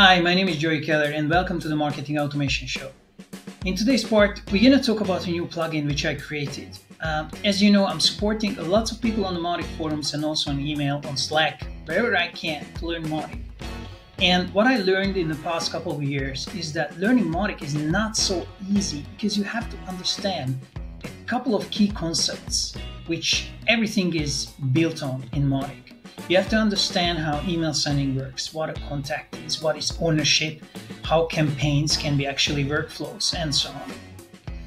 Hi, my name is Joey Keller and welcome to the Marketing Automation Show. In today's part, we're going to talk about a new plugin which I created. Um, as you know, I'm supporting lots of people on the Mautic forums and also on email, on Slack, wherever I can to learn Mautic. And what I learned in the past couple of years is that learning Mautic is not so easy because you have to understand a couple of key concepts which everything is built on in Mautic. You have to understand how email sending works, what a contact is, what is ownership, how campaigns can be actually workflows, and so on.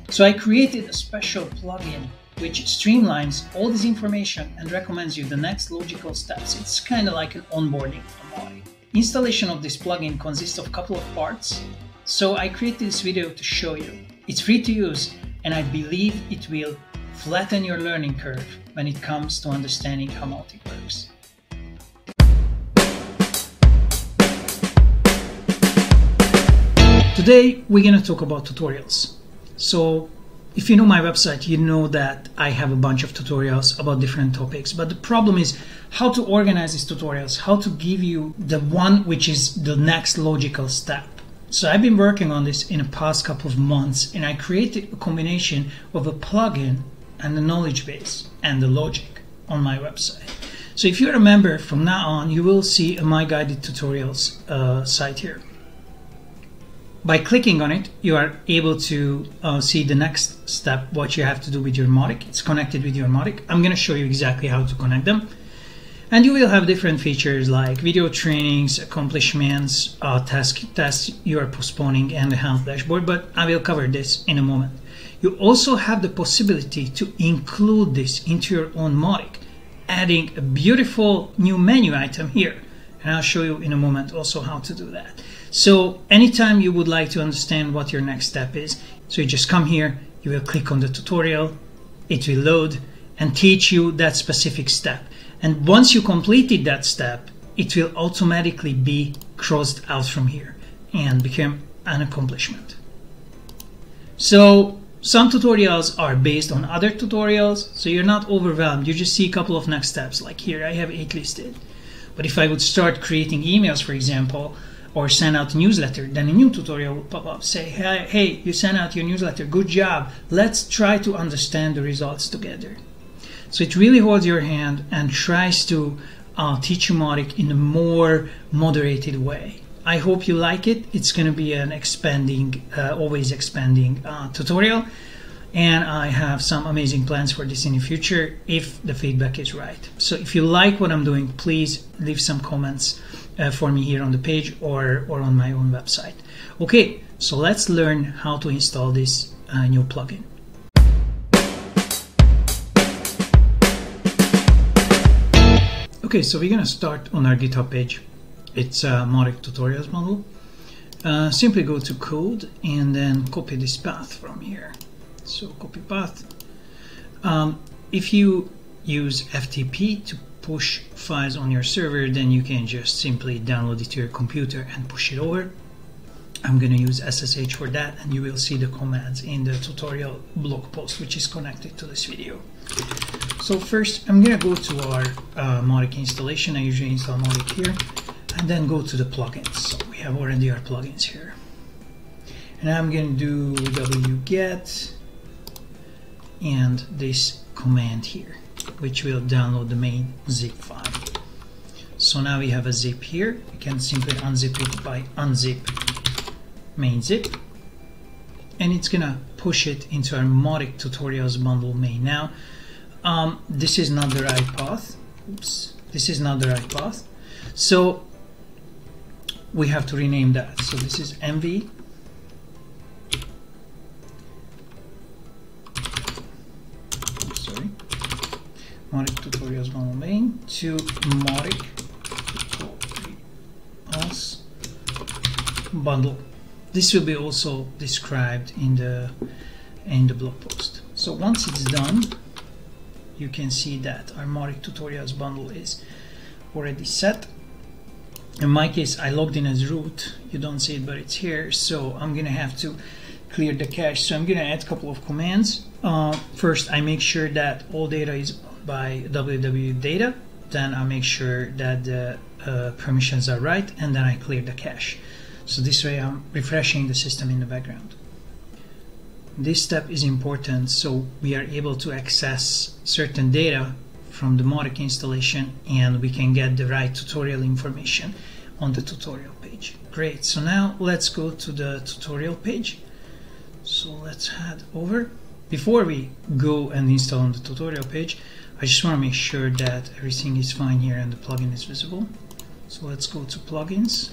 So I created a special plugin which streamlines all this information and recommends you the next logical steps. It's kind of like an onboarding Mautic. Installation of this plugin consists of a couple of parts, so I created this video to show you. It's free to use and I believe it will flatten your learning curve when it comes to understanding how Mautic works. Today we're going to talk about tutorials. So if you know my website, you know that I have a bunch of tutorials about different topics. But the problem is how to organize these tutorials, how to give you the one which is the next logical step. So I've been working on this in the past couple of months and I created a combination of a plugin and the knowledge base and the logic on my website. So if you remember from now on, you will see a My Guided Tutorials uh, site here. By clicking on it, you are able to uh, see the next step, what you have to do with your Mautic. It's connected with your Mautic. I'm going to show you exactly how to connect them. And you will have different features like video trainings, accomplishments, uh, task tests you are postponing, and the health dashboard, but I will cover this in a moment. You also have the possibility to include this into your own Mautic, adding a beautiful new menu item here. And I'll show you in a moment also how to do that. So anytime you would like to understand what your next step is, so you just come here, you will click on the tutorial, it will load and teach you that specific step. And once you completed that step, it will automatically be crossed out from here and become an accomplishment. So some tutorials are based on other tutorials, so you're not overwhelmed. You just see a couple of next steps. Like here, I have eight listed. But if I would start creating emails, for example, or send out a newsletter, then a new tutorial will pop up. Say, hey, hey, you sent out your newsletter, good job. Let's try to understand the results together. So it really holds your hand and tries to uh, teach you Mautic in a more moderated way. I hope you like it. It's going to be an expanding, uh, always expanding uh, tutorial. And I have some amazing plans for this in the future if the feedback is right. So if you like what I'm doing, please leave some comments uh, for me here on the page or, or on my own website. Okay, so let's learn how to install this uh, new plugin. Okay, so we're gonna start on our GitHub page. It's a Mautic tutorials module. Uh, simply go to code and then copy this path from here. So copy path. Um, if you use FTP to push files on your server, then you can just simply download it to your computer and push it over. I'm going to use SSH for that and you will see the commands in the tutorial blog post which is connected to this video. So first I'm going to go to our uh, Mautic installation. I usually install Mautic here and then go to the plugins. So we have already our plugins here. And I'm going to do wget and this command here which will download the main zip file. So now we have a zip here. We can simply unzip it by unzip main zip. And it's gonna push it into our Mautic tutorials bundle main. Now, um, this is not the right path. Oops, this is not the right path. So we have to rename that. So this is MV Mautic tutorials main to Mautic tutorials bundle. This will be also described in the in the blog post. So once it's done, you can see that our Mautic tutorials bundle is already set. In my case, I logged in as root. You don't see it, but it's here. So I'm gonna have to clear the cache. So I'm gonna add a couple of commands. Uh, first, I make sure that all data is by www data then I make sure that the uh, permissions are right and then I clear the cache. So this way I'm refreshing the system in the background. This step is important so we are able to access certain data from the Mautic installation and we can get the right tutorial information on the tutorial page. Great, so now let's go to the tutorial page. So let's head over. Before we go and install on the tutorial page, I just want to make sure that everything is fine here and the plugin is visible. So let's go to plugins,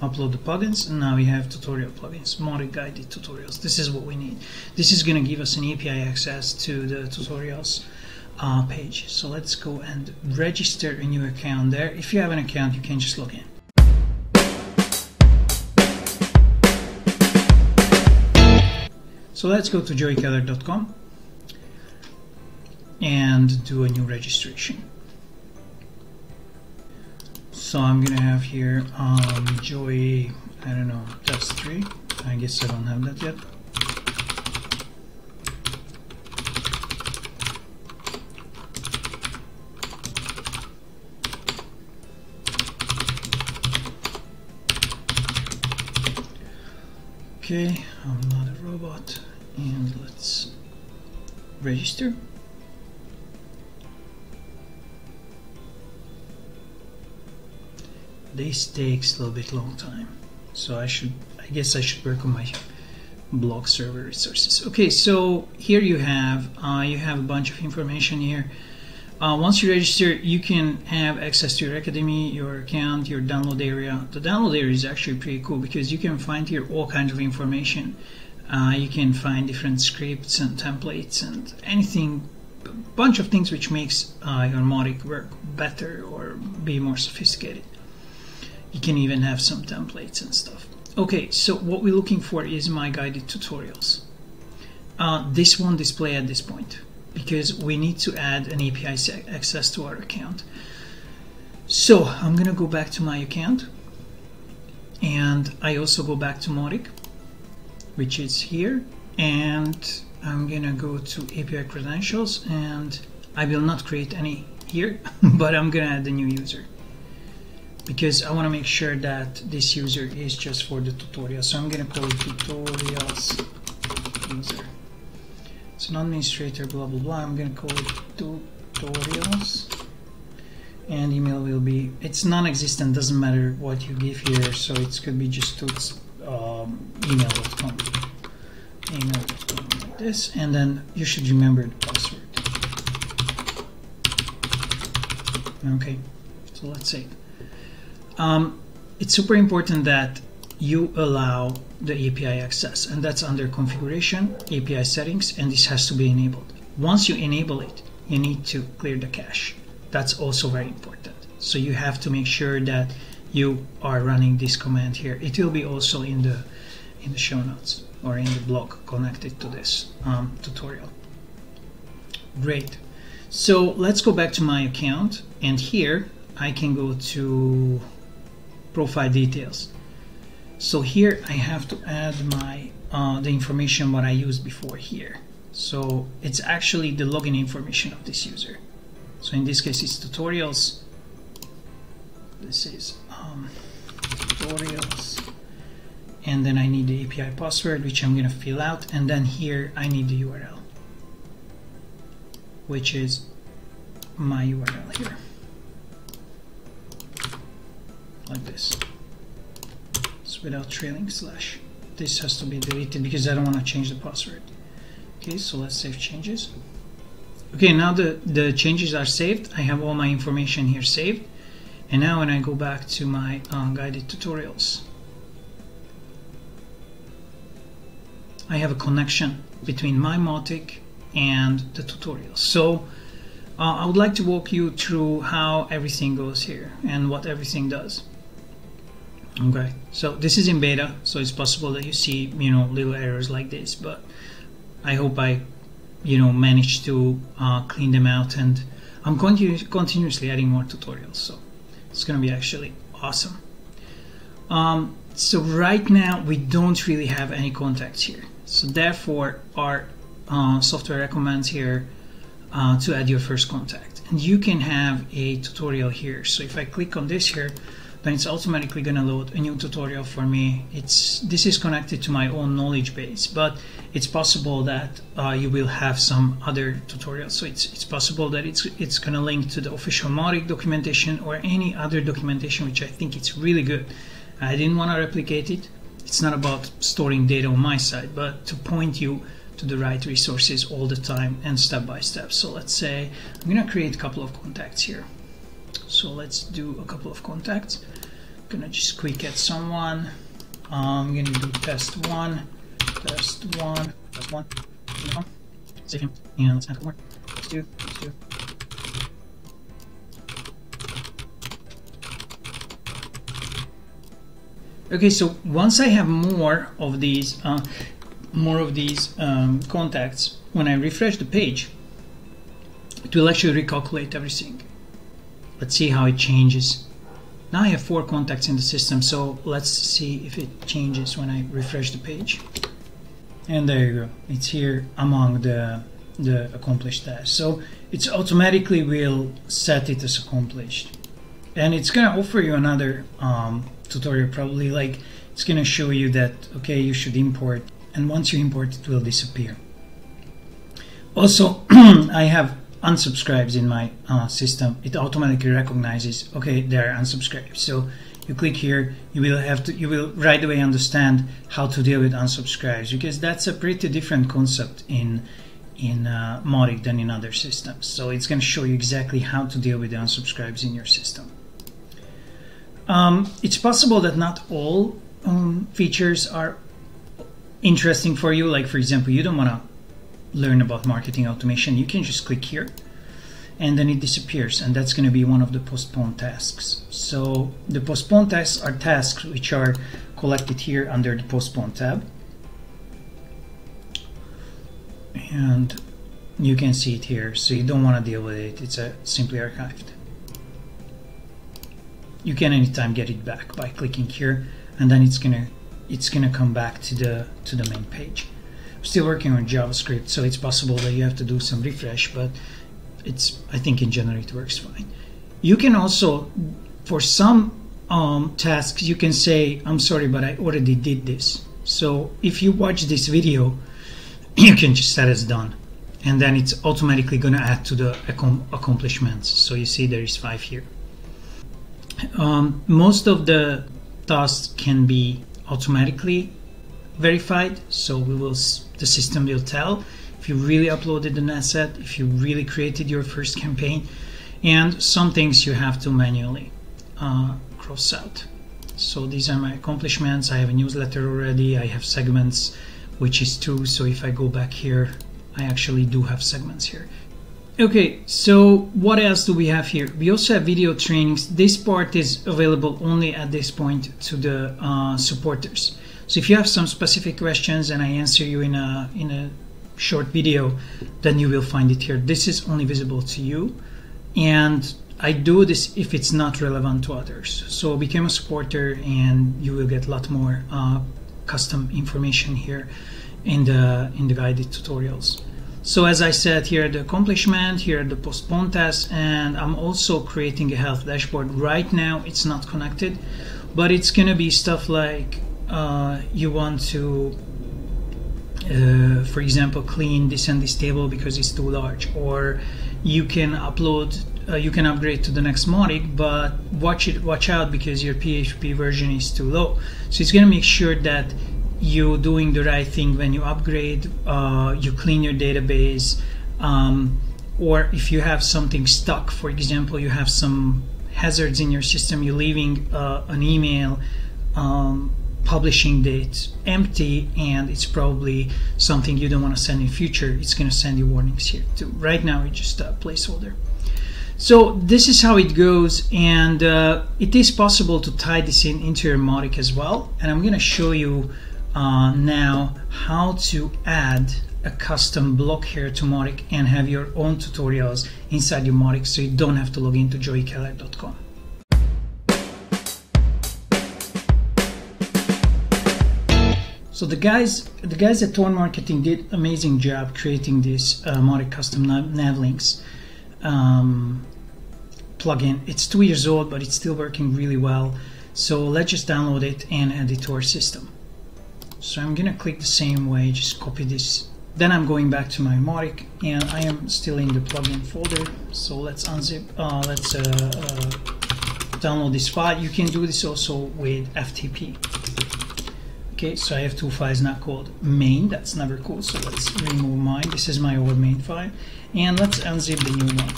upload the plugins, and now we have tutorial plugins, Mautic guided tutorials. This is what we need. This is going to give us an API access to the tutorials uh, page. So let's go and register a new account there. If you have an account, you can just log in. So let's go to joeykeller.com and do a new registration. So I'm gonna have here um, Joey, I don't know, test 3. I guess I don't have that yet. Okay, I'm not a robot and let's register. This takes a little bit long time. So I should I guess I should work on my blog server resources. Okay so here you have uh, you have a bunch of information here. Uh, once you register you can have access to your academy your account your download area. The download area is actually pretty cool because you can find here all kinds of information. Uh, you can find different scripts and templates and anything a bunch of things which makes uh, your Mautic work better or be more sophisticated you can even have some templates and stuff. Okay, so what we're looking for is my guided tutorials. Uh, this won't display at this point because we need to add an API access to our account. So I'm gonna go back to my account and I also go back to Mautic, which is here, and I'm gonna go to API credentials and I will not create any here, but I'm gonna add a new user because I want to make sure that this user is just for the tutorial. So I'm going to call it tutorials user. It's an administrator, blah, blah, blah. I'm going to call it tutorials. And email will be, it's non-existent, doesn't matter what you give here. So it could be just tuts um, email.com. Email.com like this. And then you should remember the password. Okay, so let's say um, it's super important that you allow the API access and that's under configuration, API settings, and this has to be enabled. Once you enable it, you need to clear the cache. That's also very important. So you have to make sure that you are running this command here. It will be also in the in the show notes or in the blog connected to this um, tutorial. Great. So let's go back to my account and here I can go to profile details. So here I have to add my uh, the information what I used before here. So it's actually the login information of this user. So in this case it's tutorials. This is um, tutorials. And then I need the API password, which I'm going to fill out. And then here I need the URL, which is my URL here like this. It's without trailing slash. This has to be deleted because I don't want to change the password. Okay, so let's save changes. Okay, now the, the changes are saved. I have all my information here saved. And now when I go back to my um, guided tutorials, I have a connection between my Mautic and the tutorials. So uh, I would like to walk you through how everything goes here and what everything does okay. So this is in beta so it's possible that you see you know little errors like this but I hope I you know managed to uh, clean them out and I'm continu continuously adding more tutorials so it's gonna be actually awesome. Um, so right now we don't really have any contacts here. So therefore our uh, software recommends here uh, to add your first contact. And you can have a tutorial here. So if I click on this here then it's automatically going to load a new tutorial for me. It's This is connected to my own knowledge base, but it's possible that uh, you will have some other tutorials. So it's, it's possible that it's, it's going to link to the official Mautic documentation or any other documentation, which I think it's really good. I didn't want to replicate it. It's not about storing data on my side, but to point you to the right resources all the time and step by step. So let's say I'm going to create a couple of contacts here. So let's do a couple of contacts. I'm gonna just quick add someone. I'm gonna do test one, test one, test one, test one. Save him, and let's add more. Let's do, let's do. Okay, so once I have more of these, uh, more of these um, contacts, when I refresh the page, it will actually recalculate everything. Let's see how it changes. Now I have four contacts in the system, so let's see if it changes when I refresh the page. And there you go, it's here among the, the accomplished tasks. So it's automatically will set it as accomplished. And it's gonna offer you another um, tutorial probably, like it's gonna show you that, okay, you should import, and once you import it will disappear. Also, I have unsubscribes in my uh, system, it automatically recognizes, okay, they're unsubscribed. So you click here, you will have to, you will right away understand how to deal with unsubscribes because that's a pretty different concept in in uh, Mautic than in other systems. So it's going to show you exactly how to deal with the unsubscribes in your system. Um, it's possible that not all um, features are interesting for you. Like for example, you don't want to learn about marketing automation, you can just click here and then it disappears and that's going to be one of the postponed tasks. So the postponed tasks are tasks which are collected here under the postpone tab. And you can see it here, so you don't want to deal with it, it's a simply archived. You can anytime get it back by clicking here and then it's gonna it's gonna come back to the to the main page still working on JavaScript, so it's possible that you have to do some refresh, but it's I think in general it works fine. You can also, for some um, tasks, you can say, I'm sorry, but I already did this. So if you watch this video, you can just set as done. And then it's automatically going to add to the accomplishments. So you see there is five here. Um, most of the tasks can be automatically verified so we will the system will tell if you really uploaded an asset if you really created your first campaign and some things you have to manually uh, cross out so these are my accomplishments I have a newsletter already I have segments which is two so if I go back here I actually do have segments here Okay, so what else do we have here? We also have video trainings. This part is available only at this point to the uh, supporters. So if you have some specific questions and I answer you in a in a short video, then you will find it here. This is only visible to you, and I do this if it's not relevant to others. So become a supporter, and you will get a lot more uh, custom information here in the in the guided tutorials. So as I said, here the accomplishment, here the postpone test, and I'm also creating a health dashboard. Right now it's not connected, but it's gonna be stuff like uh, you want to uh, for example clean this and this table because it's too large or you can upload uh, you can upgrade to the next Mautic but watch it watch out because your PHP version is too low. So it's going to make sure that you're doing the right thing when you upgrade uh, you clean your database um, or if you have something stuck for example you have some hazards in your system you're leaving uh, an email um, publishing date empty and it's probably something you don't want to send in future it's going to send you warnings here too. Right now it's just a placeholder. So this is how it goes and uh, it is possible to tie this in into your Mautic as well and I'm going to show you uh, now how to add a custom block here to Mautic and have your own tutorials inside your Mautic so you don't have to log into joeykeller.com So the guys, the guys at Torn Marketing did amazing job creating this uh, custom nav links um, plugin. It's two years old, but it's still working really well. So let's just download it and add it to our system. So I'm gonna click the same way, just copy this. Then I'm going back to my Mautic and I am still in the plugin folder. So let's unzip, uh, let's uh, uh, download this file. You can do this also with FTP. Okay, so I have two files now called main, that's never cool, so let's remove mine. This is my old main file. And let's unzip the new one.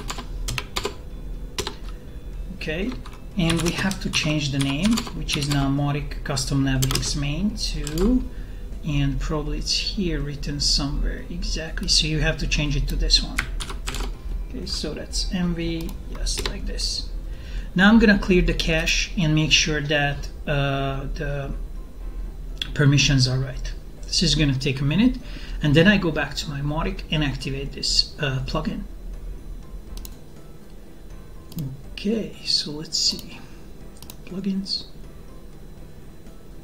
Okay, and we have to change the name, which is now Mautic Custom Navlinks main to, and probably it's here written somewhere exactly, so you have to change it to this one. Okay, so that's MV, yes, like this. Now I'm gonna clear the cache and make sure that uh, the permissions are right. This is going to take a minute and then I go back to my Mautic and activate this uh, plugin. Okay, so let's see. Plugins.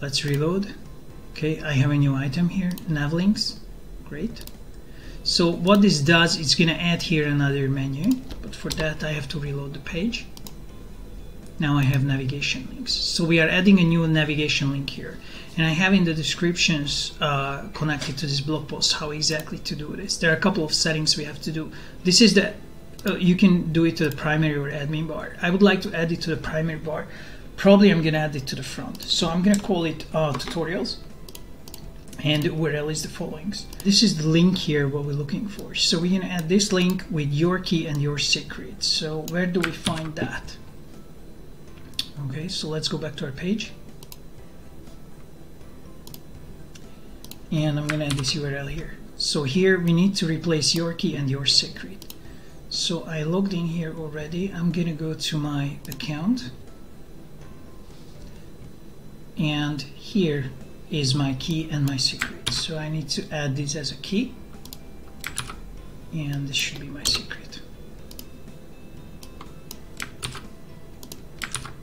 Let's reload. Okay, I have a new item here, Navlinks. Great. So what this does, it's going to add here another menu, but for that I have to reload the page. Now I have navigation links. So we are adding a new navigation link here and I have in the descriptions uh, connected to this blog post how exactly to do this. There are a couple of settings we have to do. This is the uh, you can do it to the primary or admin bar. I would like to add it to the primary bar. Probably I'm gonna add it to the front. So I'm gonna call it uh, tutorials and the URL is the following. This is the link here what we're looking for. So we're gonna add this link with your key and your secret. So where do we find that? Okay, so let's go back to our page. And I'm gonna add this URL here. So here we need to replace your key and your secret. So I logged in here already. I'm gonna go to my account and here is my key and my secret. So I need to add this as a key and this should be my secret.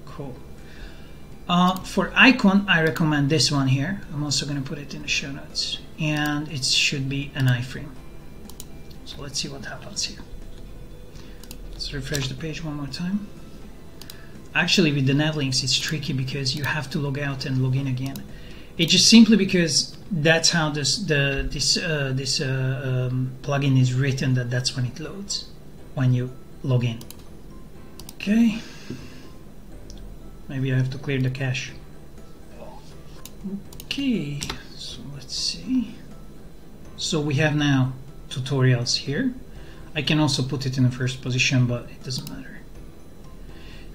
Cool. Uh, for icon, I recommend this one here. I'm also going to put it in the show notes. And it should be an iframe. So let's see what happens here. Let's refresh the page one more time. Actually, with the Navlinks, it's tricky because you have to log out and log in again. It's just simply because that's how this the this uh, this uh, um, plugin is written. That that's when it loads when you log in. Okay. Maybe I have to clear the cache. Okay, so let's see. So we have now tutorials here. I can also put it in the first position, but it doesn't matter.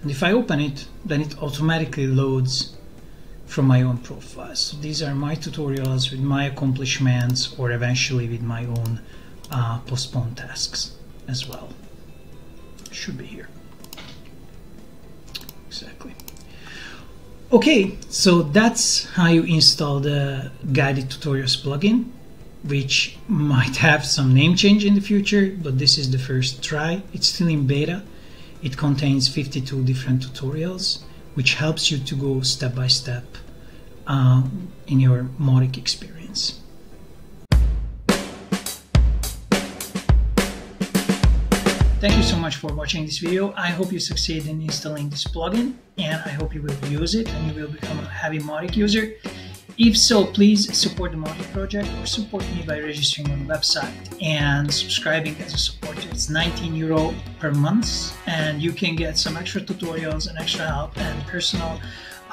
And if I open it, then it automatically loads from my own profile. So these are my tutorials with my accomplishments or eventually with my own uh, postponed tasks as well. Should be here. Exactly. Okay, so that's how you install the guided tutorials plugin, which might have some name change in the future, but this is the first try. It's still in beta. It contains 52 different tutorials, which helps you to go step by step uh, in your Mautic experience. Thank you so much for watching this video. I hope you succeed in installing this plugin and I hope you will use it and you will become a heavy Mautic user. If so, please support the Mautic project or support me by registering on the website and subscribing as a supporter. It's 19 euro per month and you can get some extra tutorials and extra help and personal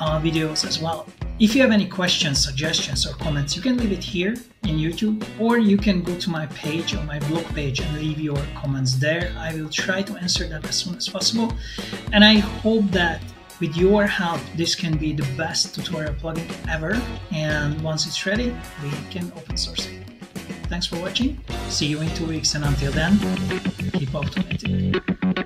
uh, videos as well. If you have any questions, suggestions, or comments, you can leave it here in YouTube, or you can go to my page or my blog page and leave your comments there. I will try to answer that as soon as possible. And I hope that with your help, this can be the best tutorial plugin ever. And once it's ready, we can open source it. Thanks for watching. See you in two weeks, and until then, keep optimistic.